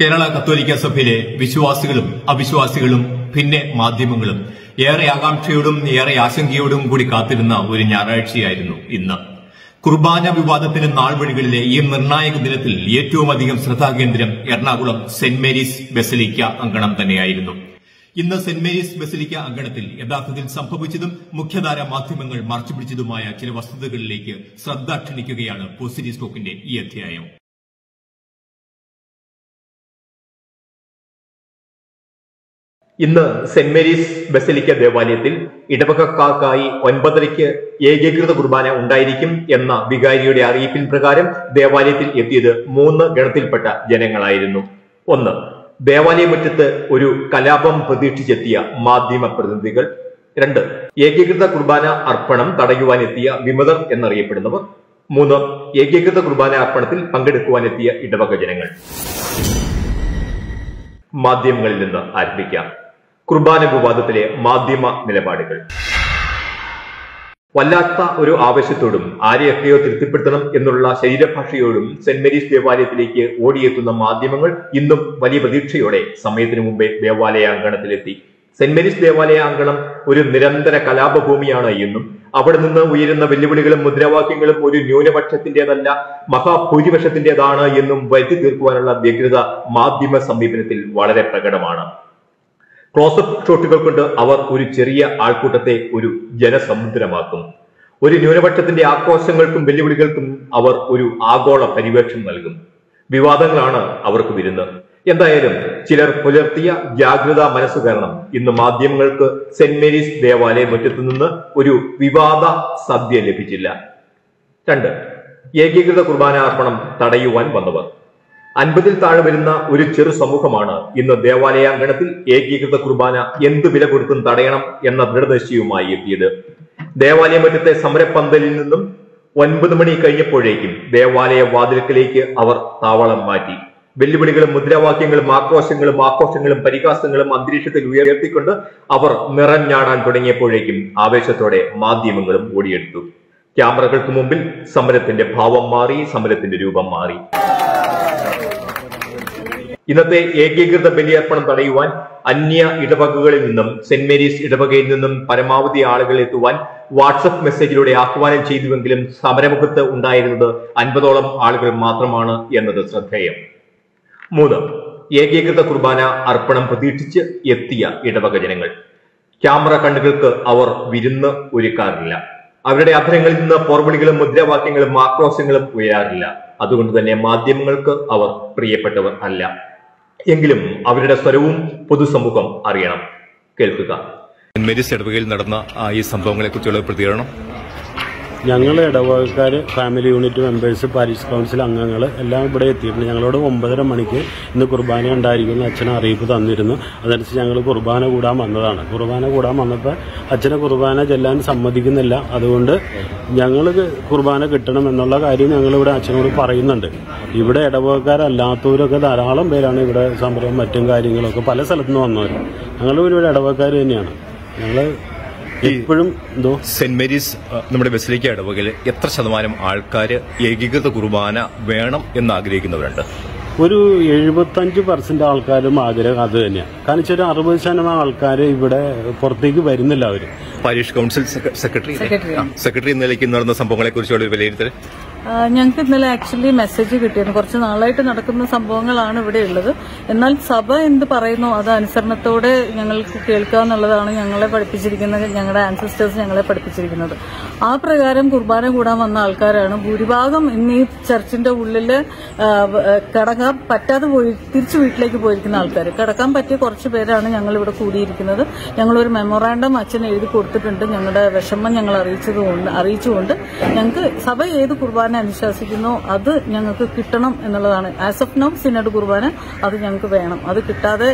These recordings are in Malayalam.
കേരള കത്തോലിക്ക സഭയിലെ വിശ്വാസികളും അവിശ്വാസികളും പിന്നെ മാധ്യമങ്ങളും ഏറെ ആകാംക്ഷയോടും ഏറെ ആശങ്കയോടും കൂടി കാത്തിരുന്ന ഒരു ഞായറാഴ്ചയായിരുന്നു ഇന്ന്. കുർബാന വിവാദത്തിന് നാൾവഴികളിലെ ഈ നിർണായക ദിനത്തിൽ ഏറ്റവും അധികം ശ്രദ്ധാകേന്ദ്രം എറണാകുളം സെന്റ് മേരീസ് ബസലിക്ക അങ്കണം തന്നെയായിരുന്നു. ഇന്ന് സെന്റ് മേരീസ് ബസലിക്ക അങ്കണത്തിൽ യഥാർത്ഥത്തിൽ സംഭവിച്ചതും മുഖ്യധാര മാധ്യമങ്ങൾ മറച്ചുപിടിച്ചതുമായ ചില വസ്തുതകളിലേക്ക് ശ്രദ്ധ ക്ഷണിക്കുകയാണ് പോസിറ്റീവ് സ്റ്റോക്കിന്റെ ഈ അധ്യായം. ഇന്ന് സെന്റ് മേരീസ് ബസലിക്ക ദേവാലയത്തിൽ ഇടവകക്കാർക്കായി ഒൻപതരയ്ക്ക് ഏകീകൃത കുർബാന ഉണ്ടായിരിക്കും എന്ന വികാരിയുടെ അറിയിപ്പിൻ പ്രകാരം ദേവാലയത്തിൽ എത്തിയത് മൂന്ന് ഗണത്തിൽപ്പെട്ട ജനങ്ങളായിരുന്നു. ഒന്ന് ദേവാലയമുറ്റത്ത് ഒരു കലാപം പ്രതീക്ഷിച്ചെത്തിയ മാധ്യമ പ്രതിനിധികൾ. രണ്ട് ഏകീകൃത കുർബാന അർപ്പണം തടയുവാനെത്തിയ വിമതർ എന്നറിയപ്പെടുന്നവർ. മൂന്ന് ഏകീകൃത കുർബാന അർപ്പണത്തിൽ പങ്കെടുക്കുവാനെത്തിയ ഇടവക ജനങ്ങൾ. മാധ്യമങ്ങളിൽ നിന്ന് ആരംഭിക്കാം. കുർബാന വിവാദത്തിലെ മാധ്യമ നിലപാടുകൾ. വല്ലാത്ത ഒരു ആവശ്യത്തോടും ആരെയൊക്കെയോ തൃപ്തിപ്പെടുത്തണം എന്നുള്ള ശരീരഭാഷയോടും സെന്റ് മേരീസ് ദേവാലയത്തിലേക്ക് ഓടിയെത്തുന്ന മാധ്യമങ്ങൾ ഇന്നും വലിയ പ്രതീക്ഷയോടെ സമയത്തിനു മുമ്പേ ദേവാലയ അങ്കണത്തിലെത്തി സെന്റ് മേരീസ് ദേവാലയ അങ്കണം ഒരു നിരന്തര കലാപഭൂമിയാണ് എന്നും അവിടെ നിന്ന് ഉയരുന്ന വെല്ലുവിളികളും മുദ്രാവാക്യങ്ങളും ഒരു ന്യൂനപക്ഷത്തിന്റേതല്ല മഹാഭൂരിപക്ഷത്തിന്റേതാണ് എന്നും വരുത്തി തീർക്കുവാനുള്ള വ്യഗ്രത മാധ്യമ സമീപനത്തിൽ വളരെ പ്രകടമാണ്. ക്ലോസപ്പ് ഷോട്ടുകൾ കൊണ്ട് അവർ ഒരു ചെറിയ ആൾക്കൂട്ടത്തെ ഒരു ജനസമുദ്രമാക്കും. ഒരു ന്യൂനപക്ഷത്തിന്റെ ആഘോഷങ്ങൾക്കും വെല്ലുവിളികൾക്കും അവർ ഒരു ആഗോള പരിവേഷം നൽകും. വിവാദങ്ങളാണ് അവർക്ക് വരുന്നത് എന്തായാലും ചിലർ പുലർത്തിയ ജാഗ്രതാ മനസ്സ് കാരണം ഇന്ന് മാധ്യമങ്ങൾക്ക് സെന്റ് മേരീസ് ദേവാലയ മുറ്റത്തു നിന്ന് ഒരു വിവാദ സദ്യ ലഭിച്ചില്ല. രണ്ട് ഏകീകൃത കുർബാന കുർബാനാർപ്പണം തടയുവാൻ വന്നവർ. അൻപതിൽ താഴെ വരുന്ന ഒരു ചെറു സമൂഹമാണ് ഇന്ന് ദേവാലയാങ്കണത്തിൽ ഏകീകൃത കുർബാന എന്ത് വില കൊടുത്തും തടയണം എന്ന ദൃഢനിശ്ചയവുമായി എത്തിയത്. ദേവാലയമറ്റത്തെ സമരപ്പന്തലിൽ നിന്നും ഒൻപത് മണി കഴിഞ്ഞപ്പോഴേക്കും ദേവാലയ വാതിൽക്കലേക്ക് അവർ താവളം മാറ്റി. വെല്ലുവിളികളും മുദ്രാവാക്യങ്ങളും ആക്രോശങ്ങളും ആഘോഷങ്ങളും പരിഹാസങ്ങളും അന്തരീക്ഷത്തിൽ ഉയർത്തിക്കൊണ്ട് അവർ നിറഞ്ഞാടാൻ തുടങ്ങിയപ്പോഴേക്കും ആവേശത്തോടെ മാധ്യമങ്ങളും ഓടിയെടുത്തു. ക്യാമറകൾക്ക് മുമ്പിൽ സമരത്തിന്റെ ഭാവം മാറി സമരത്തിന്റെ രൂപം മാറി. ഇന്നത്തെ ഏകീകൃത ബലിയർപ്പണം തടയുവാൻ അന്യ ഇടവകകളിൽ നിന്നും സെന്റ് മേരീസ് ഇടവകയിൽ നിന്നും പരമാവധി ആളുകൾ എത്തുവാൻ വാട്സപ്പ് മെസ്സേജിലൂടെ ആഹ്വാനം ചെയ്തുവെങ്കിലും സമരമുഖത്ത് ഉണ്ടായിരുന്നത് അൻപതോളം ആളുകൾ മാത്രമാണ് എന്നത് ശ്രദ്ധേയം. മൂന്ന് ഏകീകൃത കുർബാന അർപ്പണം പ്രതീക്ഷിച്ച് എത്തിയ ഇടവക ജനങ്ങൾ. ക്യാമറ കണ്ണുകൾക്ക് അവർ വിരുന്ന് ഒരുക്കാറില്ല. അവരുടെ അഭരങ്ങളിൽ നിന്ന് പോർവിളികളും മുദ്രാവാക്യങ്ങളും ആക്രോശങ്ങളും ഉയരാറില്ല. അതുകൊണ്ട് തന്നെ മാധ്യമങ്ങൾക്ക് അവർ പ്രിയപ്പെട്ടവർ അല്ല. എങ്കിലും അവരുടെ സ്വരവും പൊതുസമൂഹം അറിയണം. കേൾക്കുക. മേരീസ് ഇടവകയിൽ നടന്ന ഈ സംഭവങ്ങളെ കുറിച്ചുള്ള പ്രതികരണം ഞങ്ങൾ ഇടവകക്കാർ family unit members parish council അംഗങ്ങൾ എല്ലാം ഇവിടെ എത്തിയിട്ടുണ്ട്. ഞങ്ങളോട് ഒമ്പതര മണിക്ക് ഇന്ന് കുർബാന ഉണ്ടായിരിക്കുമെന്ന് അച്ഛനെ അറിയിപ്പ് തന്നിരുന്നു. അതനുസരിച്ച് ഞങ്ങൾ കുർബാന കൂടാൻ വന്നതാണ്. കുർബാന കൂടാൻ വന്നപ്പോൾ അച്ഛനെ കുർബാന ചെല്ലാൻ സമ്മതിക്കുന്നില്ല. അതുകൊണ്ട് ഞങ്ങൾ കുർബാന കിട്ടണം എന്നുള്ള കാര്യം ഞങ്ങളിവിടെ അച്ഛനോട് പറയുന്നുണ്ട്. ഇവിടെ ഇടവകക്കാരല്ലാത്തവരൊക്കെ ധാരാളം പേരാണ് ഇവിടെ സമരം മറ്റും കാര്യങ്ങളൊക്കെ പല സ്ഥലത്തുനിന്ന് വന്നവർ ഞങ്ങൾ ഇവിടെ ഇടവകക്കാർ തന്നെയാണ്. ഞങ്ങൾ എപ്പോഴും എന്തോ? സെന്റ് മേരീസ് നമ്മുടെ ബസിലിക്ക ഇടവകയിൽ എത്ര ശതമാനം ആൾക്കാർ ഏകീകൃത കുർബാന വേണം എന്ന് ആഗ്രഹിക്കുന്നവരുണ്ട് ഒരു എഴുപത്തഞ്ച് പെർസെന്റ് ആൾക്കാരും ആഗ്രഹം അത് തന്നെയാണ് കാരണം വെച്ചാൽ അറുപത് ശതമാനം ആൾക്കാർ ഇവിടെ പുറത്തേക്ക് വരുന്നില്ല അവർ പാരീഷ് കൗൺസിൽ സെക്രട്ടറി സെക്രട്ടറി. എന്ന നിലയ്ക്ക് നടന്ന സംഭവങ്ങളെ കുറിച്ചുള്ള വിലയിരുത്തൽ ഞങ്ങൾക്ക് ഇന്നലെ ആക്ച്വലി മെസ്സേജ് കിട്ടിയിരുന്നു. കുറച്ച് നാളായിട്ട് നടക്കുന്ന സംഭവങ്ങളാണ് ഇവിടെ ഉള്ളത്. എന്നാൽ സഭ എന്ത് പറയുന്നു അത് അനുസരണത്തോടെ ഞങ്ങൾക്ക് കേൾക്കുക എന്നുള്ളതാണ് ഞങ്ങളെ പഠിപ്പിച്ചിരിക്കുന്നത് ഞങ്ങളുടെ ആൻസിസ്റ്റേഴ്സ് ഞങ്ങളെ പഠിപ്പിച്ചിരിക്കുന്നത്. ആ പ്രകാരം കുർബാന കൂടാൻ വന്ന ആൾക്കാരാണ്. ഭൂരിഭാഗം ഇന്ന് ഈ ചർച്ചിന്റെ ഉള്ളിൽ കിടക്കാൻ പറ്റാതെ പോയി തിരിച്ചു വീട്ടിലേക്ക് പോയിരിക്കുന്ന ആൾക്കാർ കിടക്കാൻ പറ്റിയ കുറച്ച് പേരാണ് ഞങ്ങൾ ഇവിടെ കൂടിയിരിക്കുന്നത്. ഞങ്ങളൊരു മെമ്മോറാണ്ടം അച്ഛൻ എഴുതി കൊടുത്തിട്ടുണ്ട്. ഞങ്ങളുടെ വിഷമം ഞങ്ങൾ അറിയിച്ചതുകൊണ്ട് അറിയിച്ചുകൊണ്ട് ഞങ്ങൾക്ക് സഭ ഏത് കുർബാന അനുശാസിക്കുന്നോ അത് ഞങ്ങൾക്ക് കിട്ടണം എന്നുള്ളതാണ്. As of now synod Qurbana അത് ഞങ്ങൾക്ക് വേണം. അത് കിട്ടാതെ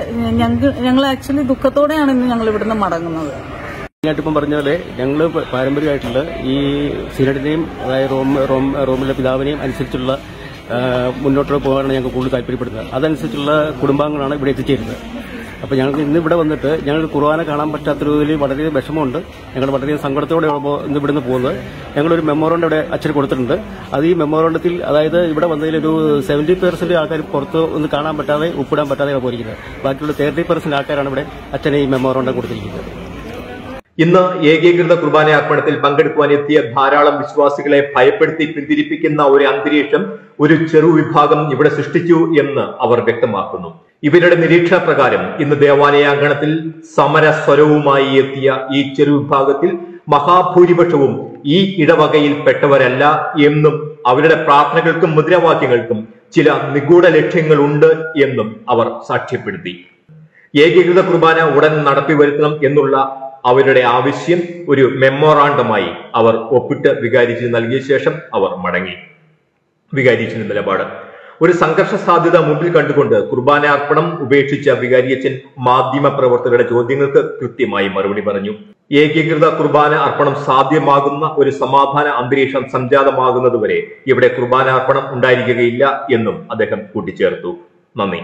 ഞങ്ങൾ ആക്ച്വലി ദുഃഖത്തോടെയാണ് ഇന്ന് ഞങ്ങൾ ഇവിടുന്ന് മടങ്ങുന്നത്. ഇപ്പം പറഞ്ഞ പോലെ ഞങ്ങൾ പാരമ്പര്യമായിട്ടുള്ള ഈ സിനഡിനെയും അതായത് റോം റോം റോമിലെ പിതാവിനെയും അനുസരിച്ചുള്ള മുന്നോട്ട് പോകാനാണ് ഞങ്ങൾക്ക് കൂടുതൽ താല്പര്യപ്പെടുന്നത്. അതനുസരിച്ചുള്ള കുടുംബാംഗങ്ങളാണ് ഇവിടെ എത്തിച്ചേരുന്നത്. അപ്പോൾ ഞങ്ങൾക്ക് ഇന്ന് ഇവിടെ വന്നിട്ട് ഞങ്ങൾ കുർബാന കാണാൻ പറ്റാത്ത രീതിയിൽ വളരെ വിഷമമുണ്ട്. ഞങ്ങൾ വളരെയധികം സങ്കടത്തോടെ ഇന്ന് ഇവിടുന്ന് പോകുന്നത്. ഞങ്ങളൊരു മെമ്മോറണ്ട് ഇവിടെ അച്ഛന് കൊടുത്തിട്ടുണ്ട്. അത് ഈ മെമ്മോറണ്ടത്തിൽ അതായത് ഇവിടെ വന്നതിൽ ഒരു സെവന്റി പെർസെന്റ് ആൾക്കാർ പുറത്ത് ഒന്ന് കാണാൻ പറ്റാതെ ഒപ്പിടാൻ പറ്റാതെ പോയിരിക്കുന്നത്. ബാക്കിയുള്ള തേർട്ടി പെർസെന്റ് ആൾക്കാരാണ് ഇവിടെ അച്ഛനെ ഈ മെമ്മോറണ്ടം കൊടുത്തിരിക്കുന്നത്. ഇന്ന് ഏകീകൃത കുർബാന അർപ്പണത്തിൽ പങ്കെടുക്കുവാൻ എത്തിയ ധാരാളം വിശ്വാസികളെ ഭയപ്പെടുത്തി പിന്തിരിപ്പിക്കുന്ന ഒരു അന്തരീക്ഷം ഒരു ചെറു വിഭാഗം ഇവിടെ സൃഷ്ടിച്ചു എന്ന് അവർ വ്യക്തമാക്കുന്നു. ഇവരുടെ നിരീക്ഷണ പ്രകാരം ഇന്ന് ദേവാലയാങ്കണത്തിൽ സമരസ്വരവുമായി എത്തിയ ഈ ചെറു വിഭാഗത്തിൽ മഹാഭൂരിപക്ഷവും ഈ ഇടവകയിൽ പെട്ടവരല്ല എന്നും അവരുടെ പ്രാർത്ഥനകൾക്കും മുദ്രാവാക്യങ്ങൾക്കും ചില നിഗൂഢ ലക്ഷ്യങ്ങളുണ്ട് എന്നും അവർ സാക്ഷ്യപ്പെടുത്തി. ഏകീകൃത കുർബാന ഉടൻ നടത്തി വരുത്തണം എന്നുള്ള അവരുടെ ആവശ്യം ഒരു മെമ്മോറാണ്ടമായി അവർ ഒപ്പിട്ട് വികാരിച്ച് നൽകിയ ശേഷം അവർ മടങ്ങി. വികാരിച്ചിന്റെ നിലപാട്. ഒരു സംഘർഷ സാധ്യത മുമ്പിൽ കണ്ടുകൊണ്ട് കുർബാന അർപ്പണം ഉപേക്ഷിച്ച വികാരിയച്ചൻ മാധ്യമ പ്രവർത്തകരുടെ ചോദ്യങ്ങൾക്ക് കൃത്യമായി മറുപടി പറഞ്ഞു. ഏകീകൃത കുർബാന അർപ്പണം സാധ്യമാകുന്ന ഒരു സമാധാന അന്തരീക്ഷം സംജാതമാകുന്നതുവരെ ഇവിടെ കുർബാന അർപ്പണം ഉണ്ടായിരിക്കുകയില്ല എന്നും അദ്ദേഹം കൂട്ടിച്ചേർത്തു. നന്ദി.